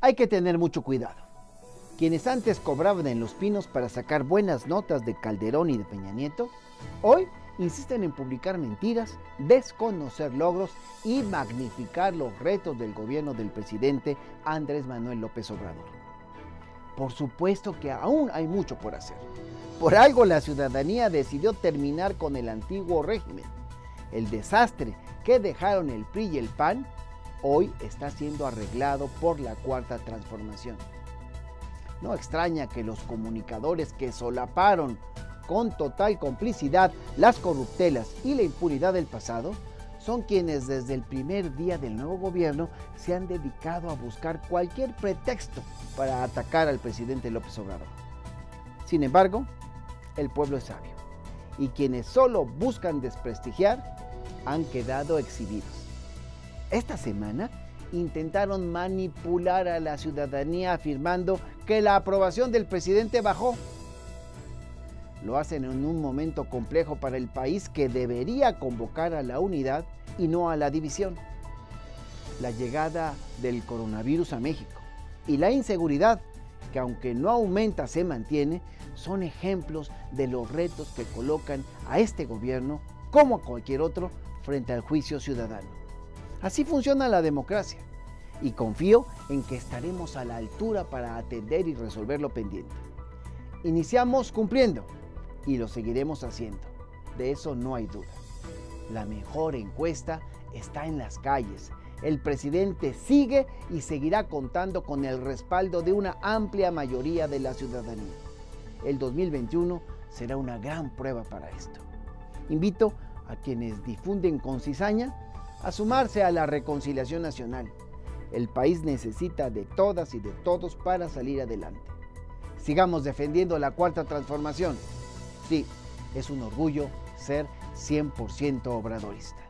Hay que tener mucho cuidado. Quienes antes cobraban en los pinos para sacar buenas notas de Calderón y de Peña Nieto, hoy insisten en publicar mentiras, desconocer logros y magnificar los retos del gobierno del presidente Andrés Manuel López Obrador. Por supuesto que aún hay mucho por hacer. Por algo la ciudadanía decidió terminar con el antiguo régimen. El desastre que dejaron el PRI y el PAN hoy está siendo arreglado por la cuarta transformación. No extraña que los comunicadores que solaparon con total complicidad las corruptelas y la impunidad del pasado son quienes desde el primer día del nuevo gobierno se han dedicado a buscar cualquier pretexto para atacar al presidente López Obrador. Sin embargo, el pueblo es sabio y quienes solo buscan desprestigiar han quedado exhibidos. Esta semana intentaron manipular a la ciudadanía afirmando que la aprobación del presidente bajó. Lo hacen en un momento complejo para el país que debería convocar a la unidad y no a la división. La llegada del coronavirus a México y la inseguridad, que aunque no aumenta se mantiene, son ejemplos de los retos que colocan a este gobierno, como a cualquier otro, frente al juicio ciudadano. Así funciona la democracia y confío en que estaremos a la altura para atender y resolver lo pendiente. Iniciamos cumpliendo y lo seguiremos haciendo. De eso no hay duda. La mejor encuesta está en las calles, el presidente sigue y seguirá contando con el respaldo de una amplia mayoría de la ciudadanía. El 2021 será una gran prueba para esto. Invito a quienes difunden con cizaña a sumarse a la reconciliación nacional. El país necesita de todas y de todos para salir adelante. Sigamos defendiendo la cuarta transformación. Sí, es un orgullo ser 100% obradorista.